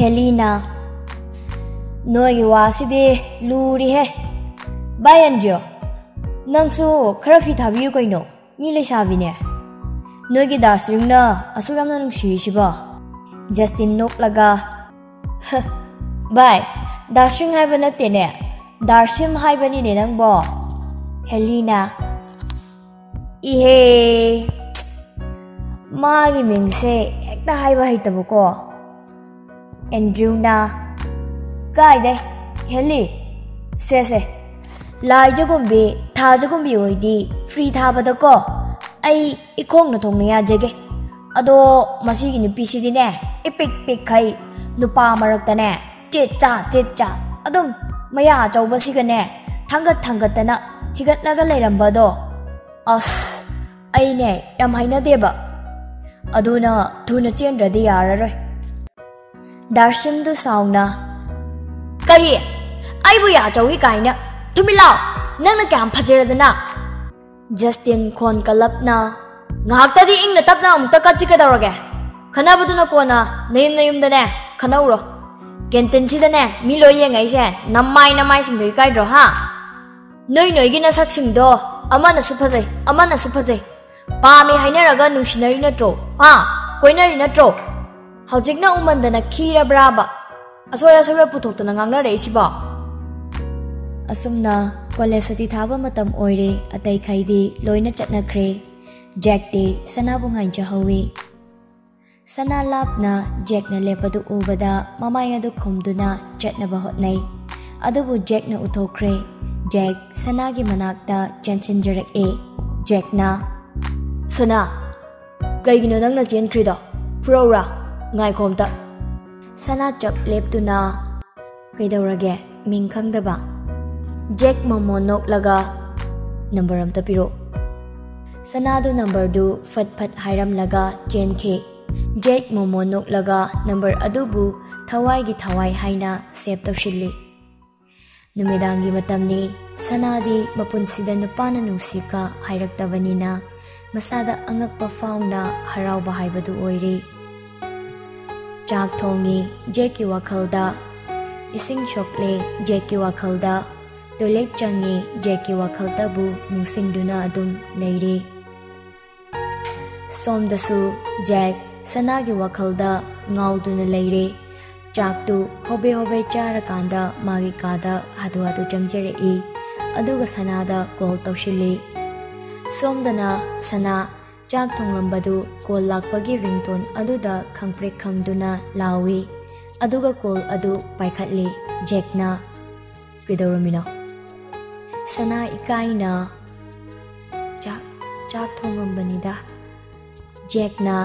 Helena. Noi wasi de luri he. Bye Andrew. Nang su khara fi thabiu koi no. Ni le sabi ne. Noi gi das ring na asu gam nang shi shi ba. Justin nok laga. Bye. Das ring hai bana te ne. Darshim hai bani ne nang bo. Helena. Ihe. Magi ming se ekta hai ba hai tabako. Andrew na, Cái đây, Helly, xe xe. Lai cho con bé, thả cho con bé hồi đi, free thả bắt được cô. Ai, ít không nó thông này à cái. Ado, mà xí cái nụ xí đi nè, ít bịch bịch khay, nụ pa mà rắc ta nè, chết cha chết cha. Adum, mày à cháu bác sĩ cái nè, thằng gật thằng gật ta nè, hi gật là cái lấy làm bờ đồ. As, ai nè, em hay nó tiếp à. Aduna, thu nó chen ra đi à rồi. Darshan sau nè. Kari Ai bu ya chawi kai na Tumi lao Nang na kyam phajira dana Justin khon kalap na Ngahak tadi ing na tap na um taka chika darage Khana bu na kona Nayum nayum dane Khana uro Kentin si dane Mi lo ye ngai se Namai namai sim doi kai dro ha. Noi noi gi na sak sing do Ama na su phajai Ama na su phajai Pa mi hai na raga nung shinari na tro Ha. Koi na ri na tro ꯍꯧꯖꯤꯛꯅ ꯎꯃꯟꯗꯅ ꯈꯤꯔꯕ꯭ꯔꯥꯕ ꯑꯁꯣꯏ ꯑꯁꯣꯏꯕ ꯄꯨꯊꯣꯛꯇꯅ ꯉꯥꯡꯅꯔꯛꯏꯁꯤꯕꯣ ꯑꯁꯨꯝꯅ ꯀꯣꯂꯦꯖ ꯁꯨꯇꯤ ꯊꯥꯕ ꯃꯇꯝ ꯑꯣꯏꯔꯦ ꯑꯇꯩꯈꯩꯗꯤ ꯂꯣꯏꯅ ꯆꯠꯅꯈ꯭ꯔꯦ ꯖꯦꯛꯇꯤ ꯁꯅꯥꯕꯨ ꯉꯥꯏꯖꯍꯧꯋꯤ ꯁꯅꯥ ꯂꯥꯞꯅ ꯖꯦꯛꯅ ꯂꯦꯞꯄꯗꯨ ꯎꯕꯗ ꯃꯃꯥꯏ ꯑꯗꯨ ꯈꯨꯝꯗꯨꯅ ꯆꯠꯅꯕ ꯍꯣꯠꯅꯩ ꯑꯗꯨꯕꯨ ꯖꯦꯛꯅ ꯎꯠꯊꯣꯛꯈ꯭ꯔꯦ ꯖꯦꯛ ꯁꯅꯥꯒꯤ ꯃꯅꯥꯛꯇ ꯆꯦꯟꯁꯤꯟꯖꯔꯛꯑꯦ ꯖꯦꯛꯅ ꯁꯅꯥ ꯀꯩꯒꯤꯅꯣ ꯅꯪꯅ ꯆꯦꯟꯈ꯭ꯔꯤꯗꯣ ꯐꯨꯔꯧꯔꯥ ꯉꯥꯏꯈꯣꯝꯇ ꯁꯅꯥ ꯆꯞ ꯂꯦꯞꯇꯨꯅ ꯀꯩꯗꯧꯔꯒꯦ ꯃꯤꯡ ꯈꯪꯗꯕ ꯖꯦꯛ ꯃꯣꯃꯣ ꯅꯣꯛꯂꯒ ꯅꯝꯕꯔ ꯑꯝꯇ ꯄꯤꯔꯛꯑꯣ ꯁꯅꯥꯗꯨ ꯅꯝꯕꯔꯗꯨ ꯐꯠ ꯐꯠ ꯍꯥꯏꯔꯝꯂꯒ ꯆꯦꯟꯈꯤ ꯖꯦꯛ ꯃꯣꯃꯣ ꯅꯣꯛꯂꯒ ꯅꯝꯕꯔ ꯑꯗꯨꯕꯨ ꯊꯋꯥꯏꯒꯤ ꯊꯋꯥꯏ ꯍꯥꯏꯅ ꯁꯦꯞ ꯇꯧꯁꯤꯜꯂꯤ ꯅꯨꯃꯤꯗꯥꯡꯒꯤ ꯃꯇꯝꯅꯤ ꯁꯅꯥꯗꯤ ꯃꯄꯨꯟꯁꯤꯗ ꯅꯨꯄꯥꯅ ꯅꯨꯡꯁꯤꯀ ꯍꯥꯏꯔꯛꯇꯕꯅꯤꯅ ꯃꯁꯥꯗ ꯑꯉꯛꯄ ꯐꯥꯎꯅ ꯍꯔꯥꯎꯕ ꯍꯥꯏꯕꯗꯨ ꯑꯣꯏꯔꯤ ꯆꯥꯛ ꯊꯣꯡꯉꯤ ꯖꯦꯛꯀꯤ ꯋꯥꯈꯜꯗ ꯏꯁꯤꯡ ꯁꯣꯛꯂꯦ ꯖꯦꯛꯀꯤ ꯋꯥꯈꯜꯗ ꯇꯣꯏꯂꯦꯠ ꯆꯪꯉꯤ ꯖꯦꯛꯀꯤ ꯋꯥꯈꯜꯗꯕꯨ ꯅꯤꯡꯁꯤꯡꯗꯨꯅ ꯑꯗꯨꯝ ꯂꯩꯔꯤ ꯁꯣꯝꯗꯁꯨ ꯖꯦꯛ ꯁꯅꯥꯒꯤ ꯋꯥꯈꯜꯗ ꯉꯥꯎꯗꯨꯅ ꯂꯩꯔꯦ ꯆꯥꯛꯇꯨ ꯍꯣꯕꯦ ꯍꯣꯕꯦ ꯆꯥꯔꯀꯥꯟꯗ ꯃꯥꯒꯤ ꯀꯥꯗ ꯍꯥꯊꯨ ꯍꯥꯊꯨ ꯆꯪꯖꯔꯛꯏ ꯑꯗꯨꯒ ꯁꯅꯥꯗ ꯀꯣꯜ ꯇꯧꯁꯤꯜꯂꯤ ꯁꯣꯝꯗꯅ ꯁꯅꯥ ꯆꯥꯛ ꯊꯣꯡꯂꯝꯕꯗꯨ ꯀꯣꯜ ꯂꯥꯛꯄꯒꯤ ꯔꯤꯡꯇꯣꯟ ꯑꯗꯨꯗ ꯈꯪꯄ꯭ꯔꯦꯛ ꯈꯪꯗꯨꯅ ꯂꯥꯎꯏ ꯑꯗꯨꯒ ꯀꯣꯜ ꯑꯗꯨ ꯄꯥꯏꯈꯠꯂꯤ ꯖꯦꯛꯅ ꯀꯩꯗꯧꯔꯝꯃꯤꯅꯣ ꯁꯅꯥ ꯏꯀꯥꯏꯅ ꯆꯥꯛ ꯆꯥꯛ ꯊꯣꯡꯉꯝꯕꯅꯤꯗ ꯖꯦꯛꯅ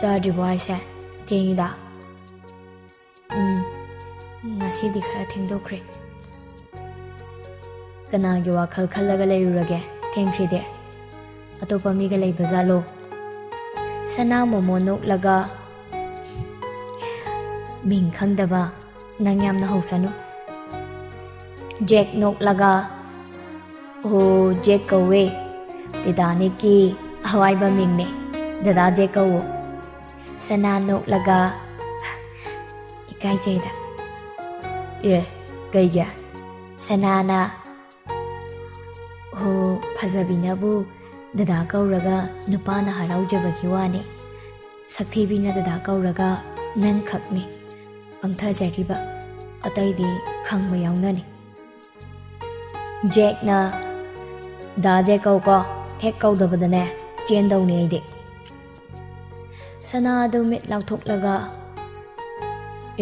ꯆꯥꯗ꯭ꯔꯤꯕꯣ ꯍꯥꯏꯁꯦ ꯊꯦꯡꯉꯤꯗ ꯎꯝ ꯉꯁꯤꯗꯤ ꯈꯔ ꯊꯦꯡꯗꯣꯛꯈ꯭ꯔꯦ ꯀꯅꯥꯒꯤ ꯋꯥꯈꯜ ꯈꯜꯂꯒ ꯂꯩꯔꯨꯔꯒꯦ ꯊꯦꯡꯈ꯭ꯔꯤꯗꯤ ꯑꯇꯣꯞꯄ ꯃꯤꯒ ꯂꯩꯕ ꯖꯥꯠꯂꯣ ꯁꯅꯥ ꯃꯣꯃꯣ ꯅꯣꯛꯂꯒ ꯃꯤꯡ ꯈꯪꯗꯕ ꯅꯪ ꯌꯥꯝꯅ ꯍꯧꯁꯅꯨ ꯖꯦꯛ ꯅꯣꯛꯂꯒ ꯑꯣ ꯖꯦꯛ ꯀꯧꯋꯦ ꯇꯤꯇꯥꯅꯤꯛꯀꯤ ꯑꯋꯥꯏꯕ ꯃꯤꯡꯅꯦ ꯗꯗꯥ ꯖꯦꯛ ꯀꯧꯋꯣ ꯁꯅꯥ ꯅꯣꯛꯂꯒ ꯏꯀꯥꯏꯖꯩꯗ ꯑꯦ ꯀꯩꯒꯤ ꯁꯅꯥꯅ ꯍꯣ ꯐꯖꯕꯤꯅꯕꯨ ꯗꯗꯥ ꯀꯧꯔꯒ ꯅꯨꯄꯥꯅ ꯍꯔꯥꯎꯖꯕꯒꯤ ꯋꯥꯅꯤ ꯁꯛꯊꯤꯕꯤꯅ ꯗꯗꯥ ꯀꯧꯔꯒ ꯅꯪ ꯈꯛꯅꯤ ꯄꯪꯊꯖꯔꯤꯕ ꯑꯇꯩꯗꯤ ꯈꯪꯕ ꯌꯥꯎꯅꯅꯤ ꯖꯦꯛꯅ ꯗꯥ ꯖꯦꯛ ꯀꯧꯀꯣ ꯍꯦꯛ ꯀꯧꯗꯕꯗꯅꯦ ꯆꯦꯟꯗꯧꯅꯤ ꯑꯩꯗꯤ ꯁꯅꯥ ꯑꯗꯨ ꯃꯤꯠ ꯂꯥꯎꯊꯣꯛꯂꯒ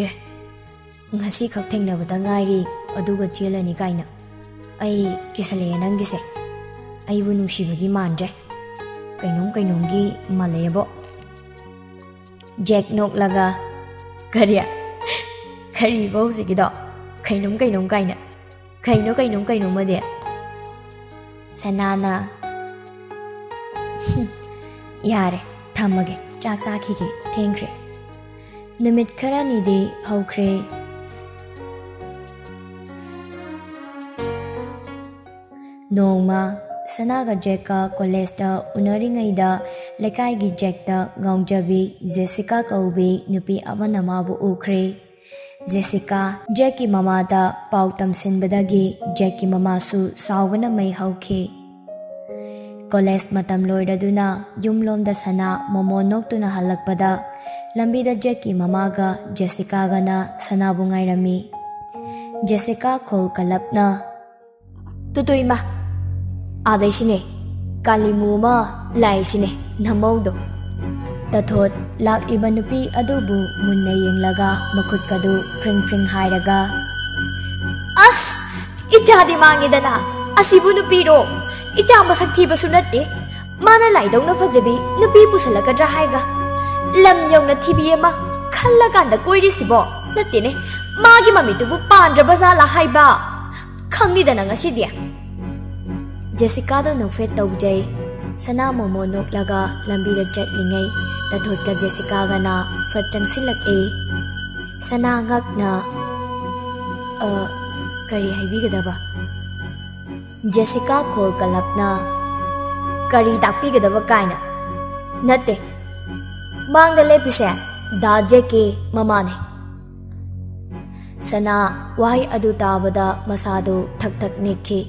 ꯑꯦ ꯉꯁꯤ ꯈꯛ ꯊꯦꯡꯅꯕꯗ ꯉꯥꯏꯔꯤ ꯑꯗꯨꯒ ꯆꯦꯜꯂꯅꯤ ꯀꯥꯏꯅ ꯑꯩ ꯀꯤꯁꯜꯂꯛꯑꯦ ꯅꯪꯒꯤꯁꯦ ꯑꯩꯕꯨ ꯅꯨꯡꯁꯤꯕꯒꯤ ꯃꯥꯟꯗ꯭ꯔꯦ ꯀꯩꯅꯣꯝ ꯀꯩꯅꯣꯝꯒꯤ ꯃꯥꯜꯂꯛꯑꯦꯕꯣ ꯖꯦꯛ ꯅꯣꯛꯂꯒ ꯀꯔꯤ ꯀꯔꯤꯕ ꯍꯧꯖꯤꯛꯀꯤꯗꯣ ꯀꯩꯅꯣꯝ ꯀꯩꯅꯣꯝ ꯀꯥꯏꯅ ꯀꯩꯅꯣ ꯀꯩꯅꯣꯝ ꯀꯩꯅꯣꯝꯃꯗꯤ ꯁꯅꯥꯅ ꯌꯥꯔꯦ ꯊꯝꯃꯒꯦ ꯆꯥꯛ ꯆꯥꯈꯤꯒꯦ ꯊꯦꯡꯈ꯭ꯔꯦ ꯅꯨꯃꯤꯠ ꯈꯔꯅꯤꯗꯤ ꯍꯧꯈ꯭ꯔꯦ ꯅꯣꯡꯃ sana Sanaga Jeka College unaringaida lekai gi jekta gaungjabi Jessica Kaubi nupi amana mabu ukre Jessica Jackie mama da pau tam pautam sinbadagi Jackie mama su sawgana mai hauke college matam loiraduna da sana momo noktuna halakpada lambida Jackie mama ga Jessica ga na sanabu ngairami Jessica khol kalapna Tutuima, อาไดสิเนกาลิมูมาลายสิเนนมอดตะทดลักอิบันุปีอดูบุมุนเนยงลกามคุดกะดูพริงพริงหายรกาอสอิจาดิมางิดนาอสิบุนุปีโรอิจามสักทีบสุนัตเตมานาลายดงนฟะจบีนุปีปุสลกะดราหายกาลัมยงนทีบีเอมาคัลละกันดกวยดิสิบอนัตเตเนมากิมามิตุบุปานดรบซาลาหายบาคังนิดนางาสิเดีย जेसिकादो नोफे तौजै सना मोमो नोकलगा लंबी रचत लिंगै तथोटका जेसिकागा ना फट चंगसिलक ए सना ngak na अ करी हैबिगदबा जेसिका खोल कलपना करी ताकपिगदबा कायना नते मांगले लेपिसे दाजे के ममा ने सना वाही अदु ताबदा मसादो थक थक नेखे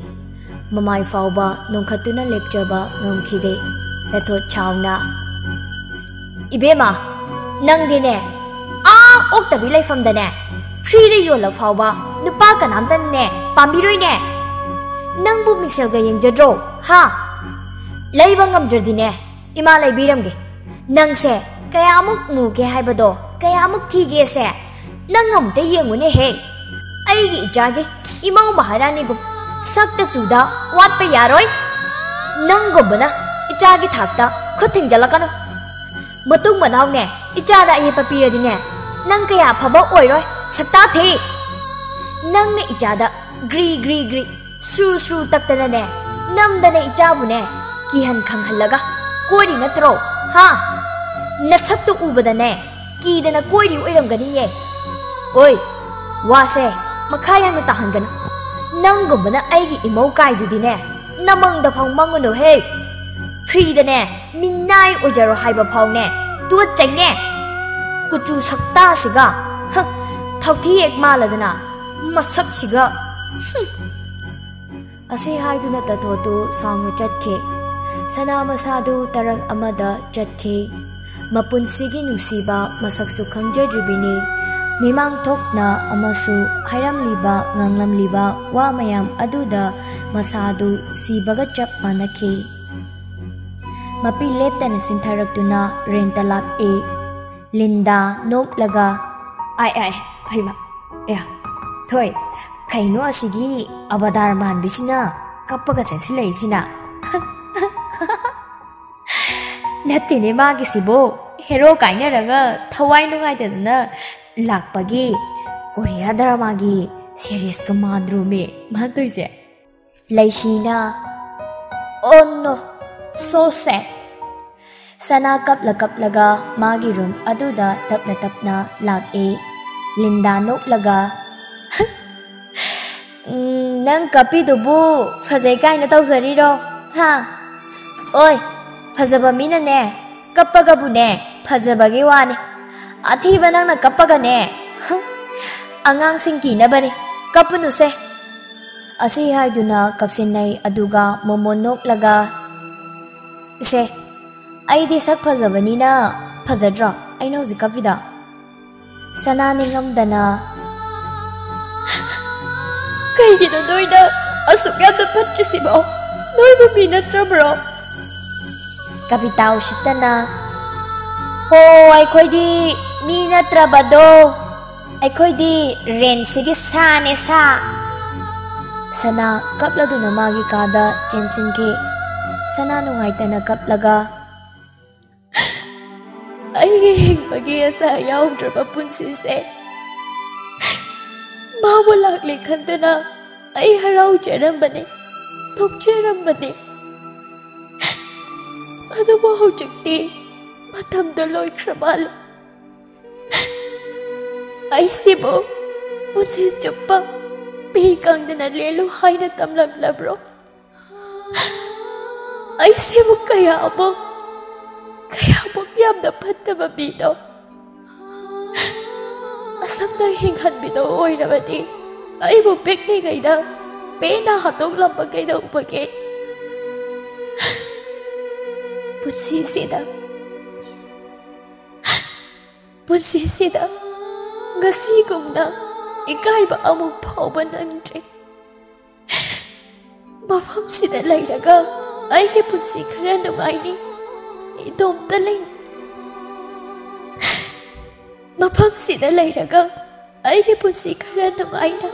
mamai fawba nongkhatuna lepchaba ngomkhide letho chawna ibema nang dine a, ok ta tabi lai fam dane free de yo la fawba nupa kanam tan ne pambiroi ne. Nang bu misel ga yeng jadro ha. Lai bangam jadine ima lai biram ge. Nang se kayamuk mu ge hai bado kayamuk thi ge se. Nang ngam te yeng ne he. Ai gi ja ge imau maharani gum ꯁꯛꯇ ꯆꯨꯗ ꯋꯥꯠꯄ ꯌꯥꯔꯣꯏ ꯅꯪꯒꯨꯝꯕꯅ ꯏꯆꯥꯒꯤ ꯊꯥꯛꯇ ꯈꯨꯠ ꯊꯤꯡꯖꯜꯂꯛꯀꯅꯨ ꯃꯇꯨꯡ ꯃꯅꯥꯎꯅꯦ ꯏꯆꯥꯗ ꯑꯌꯦꯠꯄ ꯄꯤꯔꯗꯤꯅꯦ ꯅꯪ ꯀꯌꯥ ꯐꯕ ꯑꯣꯏꯔꯣꯏ ꯁꯛꯇꯥ ꯊꯤ ꯅꯪꯅ ꯏꯆꯥꯗ ꯒ꯭ꯔꯤ ꯒ꯭ꯔꯤ ꯒ꯭ꯔꯤ ꯁꯨꯔ ꯁꯨꯔ ꯇꯛꯇꯅꯅꯦ ꯅꯝꯗꯅ ꯏꯆꯥꯕꯨꯅꯦ ꯀꯤꯍꯟ ꯈꯪꯍꯜꯂꯒ ꯀꯣꯏꯔꯤ ꯅꯠꯇ꯭ꯔꯣ ꯍꯥ ꯅꯁꯛꯇꯨ ꯎꯕꯗꯅꯦ ꯀꯤꯗꯅ ꯀꯣꯏꯔꯤ ꯑꯣꯏꯔꯝꯒꯅꯤꯌꯦ ꯑꯣꯏ ꯋꯥꯁꯦ ꯃꯈꯥ ꯌꯥꯝꯅ ꯇꯥꯍꯟꯒꯅꯨ ꯅꯪꯒꯨꯝꯕꯅ ꯑꯩꯒꯤ ꯏꯃꯧ ꯀꯥꯏꯗꯨꯗꯤꯅꯦ ꯅꯃꯪꯗ ꯐꯥꯎ ꯃꯪꯉꯨꯅꯨꯍꯦ ꯐ꯭ꯔꯤꯗꯅꯦ ꯃꯤꯅꯥꯏ ꯑꯣꯏꯖꯔꯣ ꯍꯥꯏꯕ ꯐꯥꯎꯅꯦ ꯇꯨꯀꯠꯆꯩꯅꯦ ꯀꯨꯆꯨ ꯁꯛꯇꯥꯁꯤꯒ ꯊꯧꯊꯤ ꯍꯦꯛ ꯃꯥꯜꯂꯗꯅ ꯃꯁꯛꯁꯤꯒ ꯑꯁꯤ ꯍꯥꯏꯗꯨꯅ ꯇꯊꯣꯠꯇꯨ ꯁꯥꯎꯅ ꯆꯠꯈꯤ ꯁꯅꯥ ꯃꯁꯥꯗꯨ ꯇꯔꯪ ꯑꯃꯗ ꯆꯠꯈꯤ ꯃꯄꯨꯟꯁꯤꯒꯤ ꯅꯨꯡꯁꯤꯕ ꯃꯁꯛꯁꯨ ꯈꯪꯖꯗ꯭ꯔꯤꯕꯅꯤ mimang thokna amasu hairamliba nganglamliba wa mayam aduda masadu sibaga chap manakhe mapi leptana sintharakduna renta lap e linda nok laga ai ai haima ya thoi kaino asigi abadar man bisina kappaga sensilai sina natte ne magi sibo hero kaina raga thawai nu nugai na lakpagi Korea drama gi series ka madru me matoi se laishina oh no so sad sana kapla kaplaga magi room na tapna tapna lak e linda nok laga nang kapi du bu phajai kai na tau jari ro ha oi phajaba mina ne kappaga bu ne phajaba gi wa ne ꯑꯊꯤꯕ ꯅꯪꯅ ꯀꯞꯄꯒꯅꯦ ꯑꯉꯥꯡꯁꯤꯡ ꯀꯤꯅꯕꯅꯤ ꯀꯞꯄꯨꯅꯨꯁꯦ ꯑꯁꯤ ꯍꯥꯏꯗꯨꯅ ꯀꯞꯁꯤꯟꯅꯩ ꯑꯗꯨꯒ ꯃꯣꯃꯣ ꯅꯣꯛꯂꯒ ꯁꯦ ꯑꯩꯗꯤ ꯁꯛ ꯐꯖꯕꯅꯤꯅ ꯐꯖꯗ꯭ꯔꯣ ꯑꯩꯅ ꯍꯧꯖꯤꯛ ꯀꯞꯄꯤꯗ ꯁꯅꯥ ꯅꯤꯡꯉꯝꯗꯅ ꯀꯩꯒꯤꯅꯣ ꯅꯣꯏꯅ ꯑꯁꯨꯛ ꯌꯥꯝꯅ ꯐꯠꯇ꯭ꯔꯤꯁꯤꯕꯣ ꯅꯣꯏꯕꯨ ꯃꯤ ꯅꯠꯇ꯭ꯔꯕ꯭ꯔꯣ ꯀꯕꯤꯇꯥ ꯎꯁꯤꯠꯇꯅ ꯍꯣ ꯑꯩꯈꯣꯏꯗꯤ ꯃꯤ ꯅꯠꯇ꯭ꯔꯕꯗꯣ ꯑꯩꯈꯣꯏꯗꯤ ꯔꯦꯟꯁꯤꯒꯤ ꯁꯥꯅꯦ ꯁꯥ ꯁꯅꯥ ꯀꯞꯂꯗꯨꯅ ꯃꯥꯒꯤ ꯀꯥꯗ ꯆꯦꯟꯁꯤꯟꯈꯤ ꯁꯅꯥ ꯅꯨꯡꯉꯥꯏꯇꯅ ꯀꯞꯂꯒ ꯑꯩꯒꯤ ꯍꯤꯡꯕꯒꯤ ꯑꯁꯥ ꯌꯥꯎꯗ꯭ꯔꯕ ꯄꯨꯟꯁꯤꯁꯦ ꯃꯥꯕꯨ ꯂꯥꯛꯂꯦ ꯈꯟꯗꯅ ꯑꯩ ꯍꯔꯥꯎꯖꯔꯝꯕꯅꯤ ꯊꯣꯛꯆꯔꯝꯕꯅꯤ ꯑꯗꯨꯕꯨ ꯍꯧꯖꯤꯛꯇꯤ ꯃꯇꯝꯗꯣ ꯂꯣꯏꯈ꯭ꯔ ꯃꯥꯜꯂꯦ 아이씨보 뭐지 쪼빠 비강대나 릴로 하이나 땀랍랍로 아이씨보 까야 아보 까야 아보 얌다 파타바 비도 아삼다 행한 비도 오이라바디 아이보 백네 가이다 베나 하동 람바 가이다 우바게 부치시다 부치시다 ꯉꯁꯤꯒꯨꯝꯅ ꯏꯀꯥꯏꯕ ꯑꯃꯨꯛ ꯐꯥꯎꯕ ꯅꯪꯗ꯭ꯔꯤ ꯃꯐꯝꯁꯤꯗ ꯂꯩꯔꯒ ꯑꯩꯒꯤ ꯄꯨꯟꯁꯤ ꯈꯔ ꯅꯨꯡꯉꯥꯏꯅꯤ ꯏꯇꯣꯝꯇ ꯂꯩ ꯃꯐꯝꯁꯤꯗ ꯂꯩꯔꯒ ꯑꯩꯒꯤ ꯄꯨꯟꯁꯤ ꯈꯔ ꯅꯨꯡꯉꯥꯏꯅ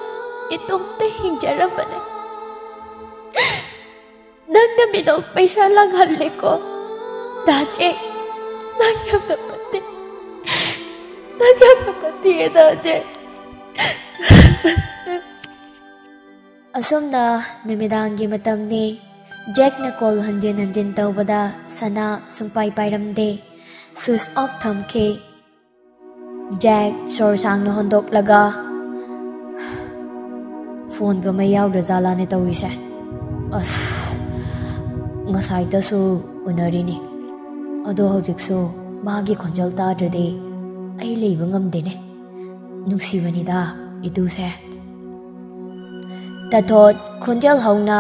ꯏꯇꯣꯝꯇ ꯍꯤꯡꯖꯔꯝꯕꯅꯦ ꯅꯪꯅ ꯃꯤꯅꯣꯛ ꯄꯩꯁꯥ ꯂꯥꯡꯍꯜꯂꯦꯀꯣ ꯗꯥꯆꯦ ꯅꯪ ꯌꯥꯝꯅ ꯐꯠꯇꯦ ꯅꯪ ꯌꯥꯝꯅ ꯐꯠꯇꯦ ꯗꯥꯆꯦ ꯑꯁꯨꯝꯅ ꯅꯨꯃꯤꯗꯥꯡꯒꯤ ꯃꯇꯝꯅꯤ ꯖꯦꯛꯅ ꯀꯣꯜ ꯍꯟꯖꯤꯟ ꯍꯟꯖꯤꯟ ꯇꯧꯕꯗ ꯁꯅꯥ ꯁꯨꯡꯄꯥꯏ ꯄꯥꯏꯔꯝꯗꯦ ꯁ꯭ꯋꯤꯆ ꯑꯣꯐ ꯊꯝꯈꯤ ꯖꯦꯛ ꯁꯣꯔ ꯁꯥꯡꯅ ꯍꯣꯟꯗꯣꯛꯂꯒ ꯐꯣꯟꯒ ꯃꯩ ꯌꯥꯎꯗ꯭ꯔꯖꯥꯠꯂꯥꯅꯦ ꯇꯧꯔꯤꯁꯦ ꯑꯁ ꯉꯁꯥꯏꯗꯁꯨ ꯎꯅꯔꯤꯅꯤ ꯑꯗꯣ ꯍꯧꯖꯤꯛꯁꯨ ꯃꯥꯒꯤ ꯈꯣꯟꯖꯦꯜ ꯇꯥꯗ꯭ꯔꯗꯤ ꯑꯩ ꯂꯩꯕ ꯉꯝꯗꯦꯅꯦ ꯅꯨꯡꯁꯤꯕꯅꯤꯗ ꯏꯇꯨꯁꯦ ꯇꯊꯣꯠ ꯈꯣꯟꯖꯦꯜ ꯍꯧꯅ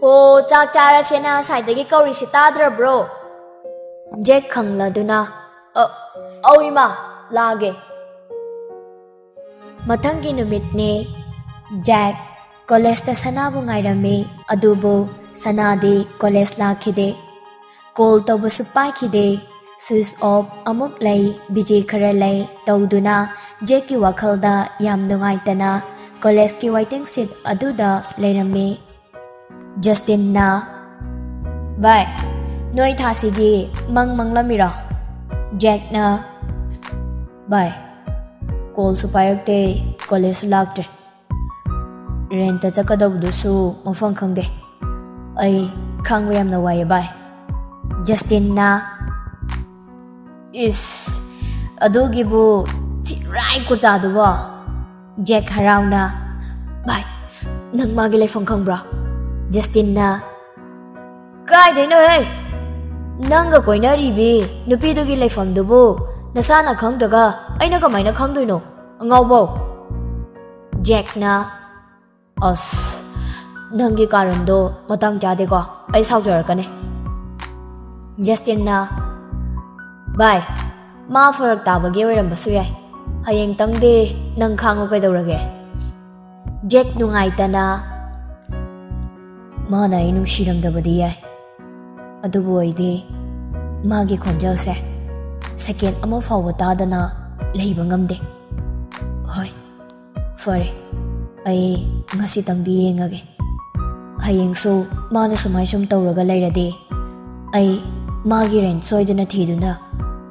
ꯍꯣ ꯆꯥꯛ ꯆꯥꯔꯁꯦꯅ ꯉꯁꯥꯏꯗꯒꯤ ꯀꯧꯔꯤꯁꯤ ꯇꯥꯗ꯭ꯔꯕ꯭ꯔꯣ ꯖꯦꯛ ꯈꯪꯂꯗꯨꯅ ꯑꯧ ꯏꯃꯥ ꯂꯥꯛꯑꯒꯦ ꯃꯊꯪꯒꯤ ꯅꯨꯃꯤꯠꯅꯦ ꯖꯦꯛ ꯀꯣꯂꯦꯖꯇ ꯁꯅꯥꯕꯨ ꯉꯥꯏꯔꯝꯃꯤ ꯑꯗꯨꯕꯨ ꯁꯅꯥꯗꯤ ꯀꯣꯂꯦꯖ ꯂꯥꯛꯈꯤꯗꯦ ꯀꯣꯜ ꯇꯧꯕꯁꯨ ꯄꯥꯏꯈꯤꯗꯦ Swiss of amuk lay biji karelay tawduna Jackie wakhalda yam nungaitana college ki waiting seat aduda leirami. Justin na Bye, noi thasigi mang mang lamira. Jack na Bye, call su payakte college su lakte. Renta chakadawdu su mafang khangde. Ai khangwe yam na waye bye. Justin na ꯏꯁ ꯑꯗꯨꯒꯤꯕꯨ ꯊꯤꯔꯥꯏ ꯀꯣꯆꯥꯗꯨꯕꯣ ꯖꯦꯛ ꯍꯔꯥꯎꯅ ꯚꯥꯏ ꯅꯪ ꯃꯥꯒꯤ ꯂꯩꯐꯝ ꯈꯪꯕ꯭ꯔꯣ ꯖꯁꯇꯤꯟꯅ ꯀꯥꯏꯗꯩꯅꯣꯍꯦ ꯅꯪꯒ ꯀꯣꯏꯅꯔꯤꯕꯤ ꯅꯨꯄꯤꯗꯨꯒꯤ ꯂꯩꯐꯝꯗꯨꯕꯨ ꯅꯁꯥꯅ ꯈꯪꯗ꯭ꯔꯒ ꯑꯩꯅ ꯀꯃꯥꯏꯅ ꯈꯪꯗꯣꯏꯅꯣ ꯑꯉꯥꯎꯕꯧ ꯖꯦꯛꯅ ꯑꯁ ꯅꯪꯒꯤ ꯀꯥꯔꯟꯗꯣ ꯃꯇꯥꯡ ꯆꯥꯗꯦꯀꯣ ꯑꯩ ꯁꯥꯎꯖꯔꯛꯀꯅꯤ ꯖꯁꯇꯤꯟꯅ ꯚꯥꯏ ꯃꯥ ꯐꯔꯛ ꯇꯥꯕꯒꯤ ꯑꯣꯏꯔꯝꯕꯁꯨ ꯌꯥꯏ ꯍꯌꯦꯡꯇꯪꯗꯤ ꯅꯪ ꯈꯥꯡꯉꯣ ꯀꯩꯗꯧꯔꯒꯦ ꯖꯦꯛ ꯅꯨꯡꯉꯥꯏꯇꯅ ꯃꯥꯅ ꯑꯩ ꯅꯨꯡꯁꯤꯔꯝꯗꯕꯗꯤ ꯌꯥꯏ ꯑꯗꯨꯕꯨ ꯑꯩꯗꯤ ꯃꯥꯒꯤ ꯈꯣꯟꯖꯦꯜꯁꯦ ꯁꯦꯀꯦꯟ ꯑꯃ ꯐꯥꯎꯕ ꯇꯥꯗꯅ ꯂꯩꯕ ꯉꯝꯗꯦ ꯍꯣꯏ ꯐꯔꯦ ꯑꯩ ꯉꯁꯤꯇꯪꯗꯤ ꯌꯦꯡꯉꯒꯦ ꯍꯌꯦꯡꯁꯨ ꯃꯥꯅ ꯁꯨꯃꯥꯏ ꯁꯨꯝ ꯇꯧꯔꯒ ꯂꯩꯔꯗꯤ ꯑꯩ ꯃꯥꯒꯤ ꯔꯦꯟ ꯁꯣꯏꯗꯅ ꯊꯤꯗꯨꯅ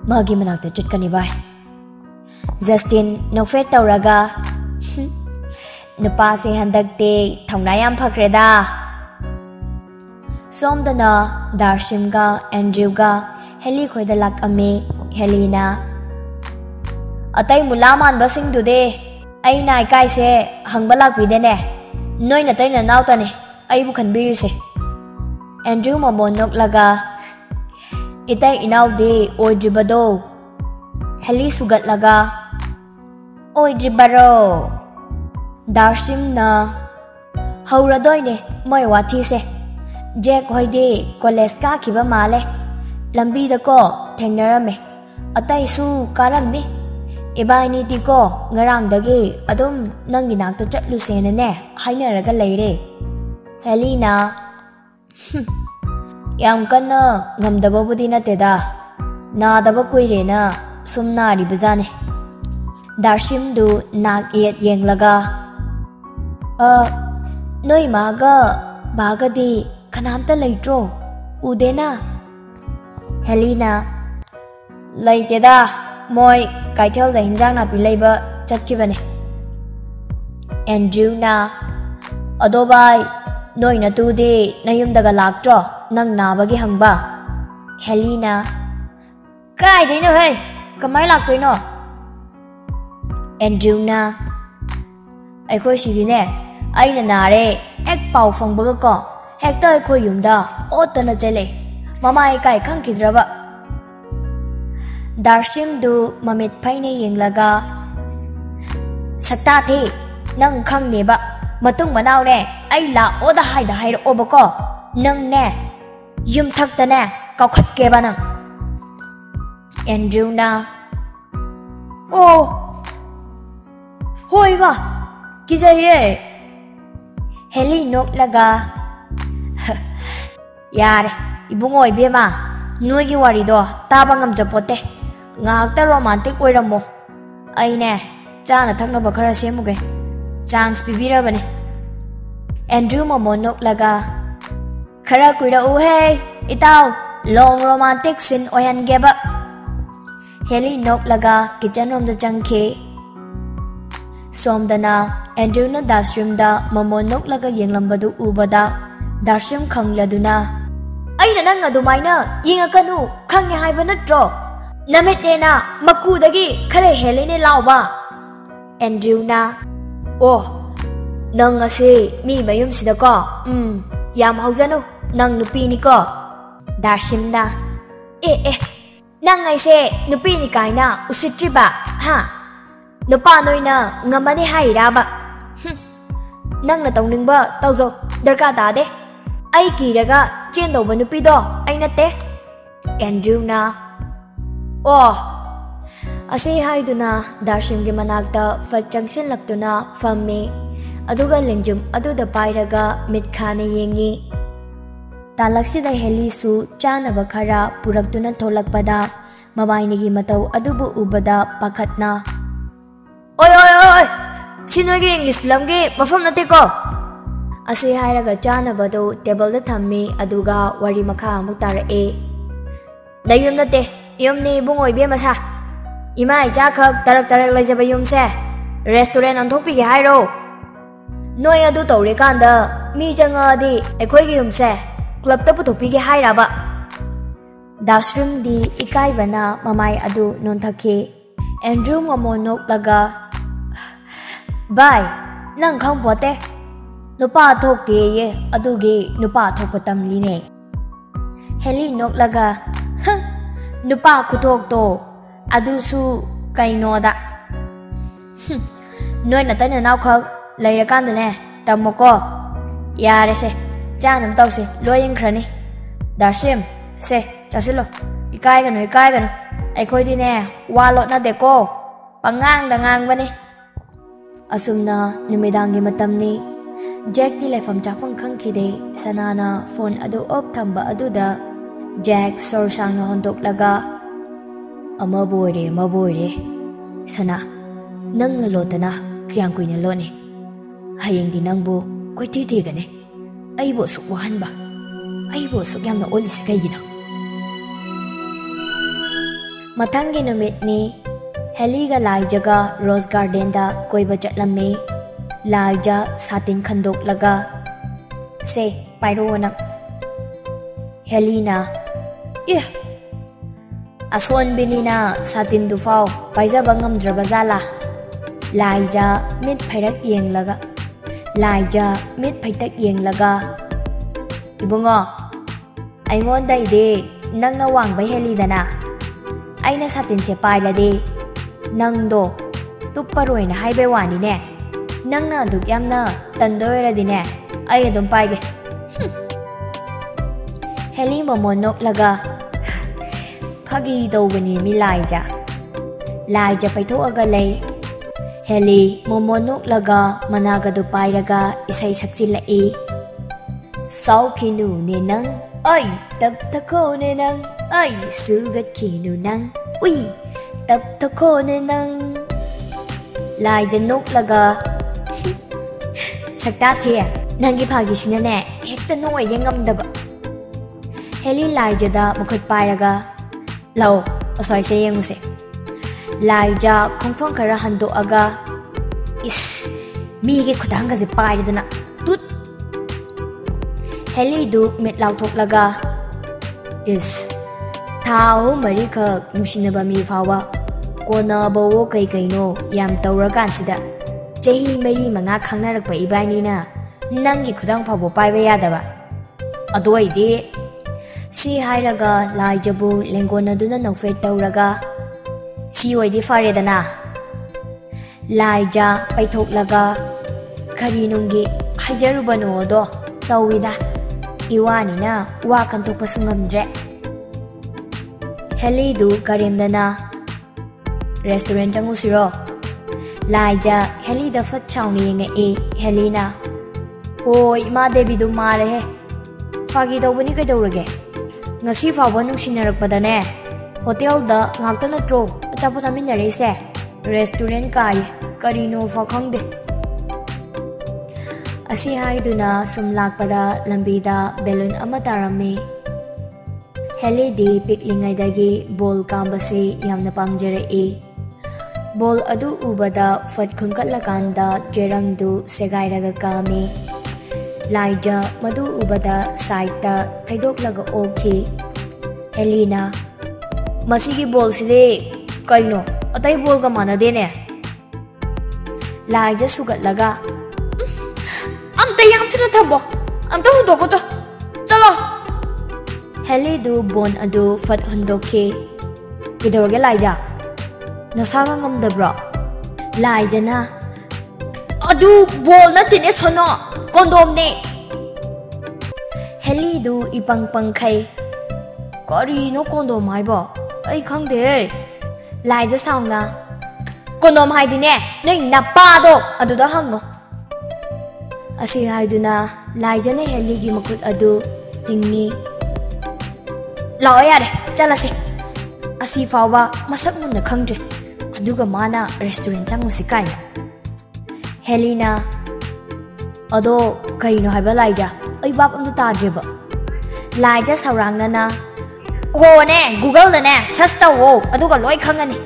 ꯃꯥꯒꯤ ꯃꯅꯥꯛꯇ ꯆꯠꯀꯅꯤ ꯚꯥꯏ ꯖꯁꯇꯤꯟ ꯅꯣꯛꯐꯦꯠ ꯇꯧꯔꯒ ꯅꯨꯄꯥꯁꯦ ꯍꯟꯗꯛꯇꯤ ꯊꯧꯅꯥ ꯌꯥꯝ ꯐꯈ꯭ꯔꯦꯗ ꯁꯣꯝꯗꯅ ꯗꯥꯔꯁꯤꯝꯒ ꯑꯦꯟꯗ꯭ꯔꯤꯌꯨꯒ ꯍꯦꯂꯤ ꯈꯣꯏꯗ ꯂꯥꯛꯑꯝꯃꯤ ꯍꯦꯂꯤꯅ ꯑꯇꯩ ꯃꯨꯂꯥ ꯃꯥꯟꯕꯁꯤꯡꯗꯨꯗꯤ ꯑꯩꯅ ꯏꯀꯥꯏꯁꯦ ꯍꯪꯕ ꯂꯥꯛꯄꯤꯗꯦꯅꯦ ꯅꯣꯏꯅ ꯇꯩꯅ ꯅꯥꯎꯇꯅꯦ ꯑꯩꯕꯨ ꯈꯟꯕꯤꯔꯤꯁꯦ ꯑꯦꯟꯗ꯭ꯔꯤꯌꯨ ꯃꯃꯣꯟ ꯅꯣꯛꯂꯒ itang inaw di oidribado. Heli sugat laga. Oidribaro. Darsim na. Hauradoy ne moy wati se. Jack hoy di college ka kiba male. Lambi da ko thengnarame. Atay su karam ni. Iba ini di ko, ngarang dagi adum nang ginak ta chatlu senane hainaraga leire. Helena. Hmm. ꯌꯥꯝ ꯀꯟꯅ ꯉꯝꯗꯕꯕꯨꯗꯤ ꯅꯠꯇꯦꯗ ꯅꯥꯗꯕ ꯀꯨꯏꯔꯦꯅ ꯁꯨꯝ ꯅꯥꯔꯤꯕꯖꯥꯠꯅꯤ ꯗꯥꯔꯁꯤꯝꯗꯨ ꯅꯥꯛ ꯌꯦꯠ ꯌꯦꯡꯂꯒ ꯑ ꯅꯣꯏ ꯃꯥꯒ ꯕꯥꯒꯗꯤ ꯀꯅꯥꯝꯇ ꯂꯩꯇ꯭ꯔꯣ ꯎꯗꯦꯅ ꯍꯦꯂꯤꯅ ꯂꯩꯇꯦꯗ ꯃꯣꯏ ꯀꯩꯊꯦꯜꯗ ꯍꯤꯟꯖꯥꯡ ꯅꯥꯄꯤ ꯂꯩꯕ ꯆꯠꯈꯤꯕꯅꯦ ꯑꯦꯟꯗ꯭ꯔꯤꯌꯨꯅ ꯑꯗꯣ ꯚꯥꯏ ꯅꯣꯏ ꯅꯇꯨꯗꯤ ꯅꯌꯨꯝꯗꯒ ꯂꯥꯛꯇ꯭ꯔꯣ ꯅꯪ ꯅꯥꯕꯒꯤ ꯍꯪꯕ ꯍꯦꯂꯤꯅ ꯀꯥꯏꯗꯩꯅꯣ ꯍꯦ ꯀꯃꯥꯏ ꯂꯥꯛꯇꯣꯏꯅꯣ ꯑꯦꯟꯗ꯭ꯔꯤꯌꯨꯅ ꯑꯩꯈꯣꯏ ꯁꯤꯗꯤꯅꯦ ꯑꯩꯅ ꯅꯥꯔꯦ ꯍꯦꯛ ꯄꯥꯎ ꯐꯪꯕꯒꯀꯣ ꯍꯦꯛꯇ ꯑꯩꯈꯣꯏ ꯌꯨꯝꯗ ꯑꯣꯠꯇꯅ ꯆꯠꯂꯦ ꯃꯃꯥ ꯏꯀꯥꯏ ꯈꯪꯈꯤꯗ꯭ꯔꯕ ꯗꯥꯔꯁꯤꯝꯗꯨ ꯃꯃꯤꯠ ꯐꯩꯅ ꯌꯦꯡꯂꯒ ꯁꯛꯇꯥꯊꯤ ꯅꯪ ꯈꯪꯅꯦꯕ ꯃꯇꯨꯡ ꯃꯅꯥꯎꯅꯦ ꯑꯩ ꯂꯥꯛꯑꯣꯗ ꯍꯥꯏꯗ ꯍꯥꯏꯔꯛꯑꯣꯕꯀꯣ Yum thắc tên à, cậu khách kê bà nè. Andrew na, Ô, hôi bà, kì dây ế. Heli nốt là gà. Yare, ibung oi bia bà, nuôi cái wari đó, ta bà ngầm chập bột tê. Ngạc ta romantic oi rầm mô. Ây nè, cha nà thắc nô bà khara xe mù kê. Chance bì bì rà bà nè. Andrew mo mô nốt laga khara kuida uhe itao, long romantic sin oyan geba heli nok laga, kitchen room da changke somdana andrew na dashrim da mamon nok laga yenglambadu ubada dashrim khangladuna aina nang adumaina yingakanu khangya haiba natro namit nena makudagi khare helene lauba andrew na oh nang ase mi mayum sidako um hmm, yam hauzanu nang nupi ni ko. Darshim na. Eh eh, nang ngay se nupi ni kai na usitri ba, ha? Nupa noy na ngamani hai ra ba. Hm. Nang na tong ning ba, tao zo, darka ta de. Ai kỳ ra ga, chen đầu ba nupi do, ai na te. Andrew na. Oh, Ase hai duna Darshim gi manakta fat changsin laktuna famme aduga lingjum adu da pây ra ga mit khane yengi ꯇꯥꯂꯛꯁꯤꯗ ꯍꯦꯂꯤꯁꯨ ꯆꯥꯅꯕ ꯈꯔ ꯄꯨꯔꯛꯇꯨꯅ ꯊꯣꯛꯂꯛꯄꯗ ꯃꯕꯥꯏꯅꯤꯒꯤ ꯃꯇꯧ ꯑꯗꯨꯕꯨ ꯎꯕꯗ ꯄꯥꯈꯠꯅ ꯑꯣꯏ ꯑꯣꯏ ꯑꯣꯏ ꯁꯤ ꯅꯣꯏꯒꯤ ꯏꯪꯂꯤꯁ ꯐꯤꯂꯝꯒꯤ ꯃꯐꯝ ꯅꯠꯇꯦꯀꯣ ꯑꯁꯤ ꯍꯥꯏꯔꯒ ꯆꯥꯅꯕꯗꯨ ꯇꯦꯕꯜꯗ ꯊꯝꯃꯤ ꯑꯗꯨꯒ ꯋꯥꯔꯤ ꯃꯈꯥ ꯑꯃꯨꯛ ꯇꯥꯔꯛꯏ ꯅꯌꯨꯝ ꯅꯠꯇꯦ ꯌꯨꯝꯅꯤ ꯏꯕꯨꯡꯉꯣ ꯏꯕꯦꯝꯃꯁꯥ ꯏꯃꯥ ꯏꯆꯥ ꯈꯛ ꯇꯔꯛ ꯇꯔꯛ ꯂꯩꯖꯕ ꯌꯨꯝꯁꯦ ꯔꯦꯁꯇꯨꯔꯦꯟ ꯑꯣꯟꯊꯣꯛꯄꯤꯒꯦ ꯍꯥꯏꯔꯣ ꯅꯣꯏ ꯑꯗꯨ ꯇꯧꯔꯤꯀꯥꯟꯗ ꯃꯤ ꯆꯪꯉꯛꯑꯗꯤ ꯑꯩꯈꯣꯏꯒꯤ ꯌꯨꯝꯁꯦ ಕ್ಲಬ್ತ ಪುಥೋಪಿಗೆ ಹಾಯಿರಬ ದಾಶ್ರೂಮ್ ದಿ ಇಕಾಯ್ವನ ಮಮಾಯ್ ಅದು ನೋಂಥಕ್ಕೆ ಎಂಡ್ರೂ ಮಮೋ ನೋಕ್ಲಗ ಬಾಯ್ ನಂಗ್ ಖಂಗ್ ಪೋತೆ ನುಪಾ ಥೋಕ್ತೆಯೇ ಅದುಗೆ ನುಪಾ ಥೋಕ್ಪ ತಮ್ಲಿನೆ ಹೆಲಿ ನೋಕ್ಲಗ ನುಪಾ ಖುಥೋಕ್ತೋ ಅದುಸು ಕೈನೋದ ನೋಯ್ನ ತನ್ನ ನಾವು ಖಗ್ ಲೈರಕಾಂದನೆ ತಮ್ಮಕೋ ಯಾರೆಸೆ ꯆꯥꯅꯕ ꯇꯧꯁꯤ ꯂꯣꯏꯟꯈ꯭ꯔꯅꯤ ꯗꯥꯔꯁꯤꯝ ꯁꯦ ꯆꯥꯁꯤꯜꯂꯣ ꯏꯀꯥꯏꯒꯅꯨ ꯏꯀꯥꯏꯒꯅꯨ ꯑꯩꯈꯣꯏꯗꯤꯅꯦ ꯋꯥ ꯂꯣꯠꯅꯗꯦꯀꯣ ꯄꯉꯥꯡꯗ ꯉꯥꯡꯕꯅꯤ ꯑꯁꯨꯝꯅ ꯅꯨꯃꯤꯗꯥꯡꯒꯤ ꯃꯇꯝꯅꯤ ꯖꯦꯛꯇꯤ ꯂꯩꯐꯝ ꯆꯥꯐꯝ ꯈꯪꯈꯤꯗꯦ ꯁꯅꯥꯅ ꯐꯣꯟ ꯑꯗꯨ ꯑꯣꯞ ꯊꯝꯕ ꯑꯗꯨꯗ ꯖꯦꯛ ꯁꯣꯔ ꯁꯥꯡꯅ ꯍꯣꯟꯗꯣꯛꯂꯒ ꯑꯃꯕꯨ ꯑꯣꯏꯔꯦ ꯑꯃꯕꯨ ꯑꯣꯏꯔꯦ ꯁꯅꯥ ꯅꯪꯅ ꯂꯣꯠꯇꯅ ꯀꯌꯥꯝ ꯀꯨꯏꯅ ꯂꯣꯠꯅꯤ ꯍꯌꯦꯡꯗꯤ ꯅꯪꯕꯨ ꯀꯣꯏꯊꯤ ꯊꯤꯒꯅꯤ ꯑꯩꯕꯨ ꯑꯁꯨꯛ ꯋꯥꯍꯟꯕ ꯑꯩꯕꯨ ꯑꯁꯨꯛ ꯌꯥꯝꯅ ꯑꯣꯜꯂꯤꯁꯤ ꯀꯩꯒꯤꯅꯣ ꯃꯊꯪꯒꯤ ꯅꯨꯃꯤꯠꯅꯤ ꯍꯦꯂꯤꯒ ꯂꯥꯏꯖꯒ ꯔꯣꯁ ꯒꯥꯔꯗꯦꯟꯗ ꯀꯣꯏꯕ ꯆꯠꯂꯝꯃꯤ ꯂꯥꯏꯖ ꯁꯥꯇꯤꯟ ꯈꯟꯗꯣꯛꯂꯒ ꯁꯦ ꯄꯥꯏꯔꯛꯑꯣ ꯅꯪ ꯍꯦꯂꯤꯅ ꯏ ꯑꯁꯣꯟꯕꯤꯅꯤꯅ ꯁꯥꯇꯤꯟꯗꯨꯐꯥꯎ ꯄꯥꯏꯖꯕ ꯉꯝꯗ꯭ꯔꯕ ꯖꯥꯠꯂꯥ ꯂꯥꯏꯖ ꯃꯤꯠ ꯐꯩꯔꯛ ꯌꯦꯡꯂꯒ lai ja mit phai tak yeng laga ibungo ai ngon dai de nang na wang bai heli dana sát na satin che là la nâng đồ do tup paroi na hai bai wani ne nang na duk yam na tan do ra di ne ai dum pai ge heli mo mo nok laga phagi do bani mi lai ja lai ja pai tho gà lấy. Heli laga, noklaga managado pairaga isay saksilae. Sau kinu ne nang, ay tap tako ne nang, ay sugat kinu nang, uy tap tako ne nang. Lai jan noklaga. Sakta thiya, nangi pagisina ne, hekta noy yang ngamdaba. Heli lai jada mukhat pairaga. Lao, osoy sa yang usay. ꯂꯥꯏꯖ ꯈꯣꯡꯐꯝ ꯈꯔ ꯍꯟꯗꯣꯛꯑꯒ ꯏꯁ ꯃꯤꯒꯤ ꯈꯨꯗꯥꯡꯒꯁꯦ ꯄꯥꯏꯔꯗꯅ ꯇꯨꯠ ꯍꯦꯂꯤꯗꯨ ꯃꯤꯠ ꯂꯥꯎꯊꯣꯛꯂꯒ ꯏꯁ ꯊꯥ ꯑꯍꯨꯝ ꯃꯔꯤꯈꯛ ꯅꯨꯡꯁꯤꯅꯕ ꯃꯤ ꯐꯥꯎꯕ ꯀꯣꯟꯅꯕꯋꯣ ꯀꯩ ꯀꯩꯅꯣ ꯌꯥꯝ ꯇꯧꯔꯀꯥꯟꯁꯤꯗ ꯆꯍꯤ ꯃꯔꯤ ꯃꯉꯥ ꯈꯪꯅꯔꯛꯄ ꯏꯕꯥꯅꯤꯅ ꯅꯪꯒꯤ ꯈꯨꯗꯥꯡ ꯐꯥꯎꯕ ꯄꯥꯏꯕ ꯌꯥꯗꯕ ꯑꯗꯨ ꯑꯣꯏꯗꯤ ꯁꯤ ꯍꯥꯏꯔꯒ ꯂꯥꯏꯖꯕꯨ ꯂꯦꯡꯒꯣꯟꯅꯗꯨꯅ ꯅꯣꯛꯐꯦꯠ ꯇꯧꯔꯒ ꯁꯤ ꯑꯣꯏꯗꯤ ꯐꯔꯦꯗꯅ ꯂꯥꯏꯖ ꯄꯩꯊꯣꯛꯂꯒ ꯀꯔꯤꯅꯨꯡꯒꯤ ꯍꯥꯏꯖꯔꯨꯕꯅꯣꯗꯣ ꯇꯧꯋꯤꯗ ꯏꯋꯥꯅꯤꯅ ꯋꯥ ꯀꯟꯊꯣꯛꯄꯁꯨ ꯉꯝꯗ꯭ꯔꯦ ꯍꯦꯂꯤꯗꯨ ꯀꯔꯦꯝꯗꯅ ꯔꯦꯁꯇꯨꯔꯦꯟ ꯆꯪꯉꯨꯁꯤꯔꯣ ꯂꯥꯏꯖ ꯍꯦꯂꯤꯗ ꯐꯠ ꯆꯥꯎꯅ ꯌꯦꯡꯉꯛꯏ ꯍꯦꯂꯤꯅ ꯍꯣꯏ ꯏꯃꯥ ꯗꯦꯕꯤꯗꯨ ꯃꯥꯜꯂꯦꯍꯦ ꯐꯥꯒꯤ ꯇꯧꯕꯅꯤ ꯀꯩꯗꯧꯔꯒꯦ ꯉꯁꯤ ꯐꯥꯎꯕ ꯅꯨꯡꯁꯤꯅꯔꯛꯄꯗꯅꯦ ꯍꯣꯇꯦꯜꯗ ꯉꯥꯛꯇ ꯅꯠꯇ꯭ꯔꯣ ꯑꯆꯥꯄꯣꯠ ꯆꯥꯃꯤꯟꯅꯔꯛꯏꯁꯦ ꯔꯦꯁꯇꯨꯔꯦꯟ ꯀꯥꯏ ꯀꯔꯤꯅꯣ ꯐꯥꯎ ꯈꯪꯗꯦ ꯑꯁꯤ ꯍꯥꯏꯗꯨꯅ ꯁꯨꯝ ꯂꯥꯛꯄꯗ ꯂꯝꯕꯤꯗ ꯕꯦꯂꯨꯟ ꯑꯃ ꯇꯥꯔꯝꯃꯤ ꯍꯦꯂꯤꯗꯤ ꯄꯤꯛꯂꯤꯉꯩꯗꯒꯤ ꯕꯣꯜ ꯀꯥꯝꯕꯁꯤ ꯌꯥꯝꯅ ꯄꯥꯝꯖꯔꯛꯏ ꯕꯣꯜ ꯑꯗꯨ ꯎꯕꯗ ꯐꯠ ꯈꯨꯟꯀꯠꯂꯀꯥꯟꯗ ꯆꯦꯔꯪꯗꯨ ꯁꯦꯒꯥꯏꯔꯒ ꯀꯥꯝꯃꯤ ꯂꯥꯏꯖ ꯃꯗꯨ ꯎꯕꯗ ꯁꯥꯏꯠꯇ ꯊꯩꯗꯣꯛꯂꯒ ꯑꯣꯛꯈꯤ ꯍꯦꯂꯤꯅ ꯃꯁꯤꯒꯤ ꯕꯣꯜꯁꯤꯗꯤ ꯀꯩꯅꯣ ꯑꯇꯩ ꯕꯣꯜꯒ ꯃꯥꯟꯅꯗꯦꯅꯦ ꯂꯥꯏꯖ ꯁꯨꯒꯠꯂꯒ 라이즈 사우나 그놈 하이디네 너희 나빠도 아두다 한거 아시 하이두나 라이즈네 헬리기 먹고 아두 징니 라오야레 잘라세 아시 파와 마삭 문나 캉드레 아두가 마나 레스토랑 장무시 까이나 헬리나 아도 kaino haiba laija ai bab am ta driba laija saurang na na ꯍꯣꯅꯦ ꯒꯨꯒꯜꯗꯅꯦ ꯁꯔꯆ ꯇꯧꯋꯣ ꯑꯗꯨꯒ ꯂꯣꯏ ꯈꯪꯉꯅꯤ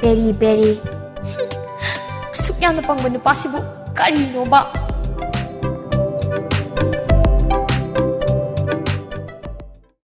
ꯄꯦꯔꯤ ꯄꯦꯔꯤ ꯑꯁꯨꯛ ꯌꯥꯝꯅ ꯄꯪꯕ ꯅꯨꯄꯥꯁꯤꯕꯨ ꯀꯔꯤꯅꯣꯕ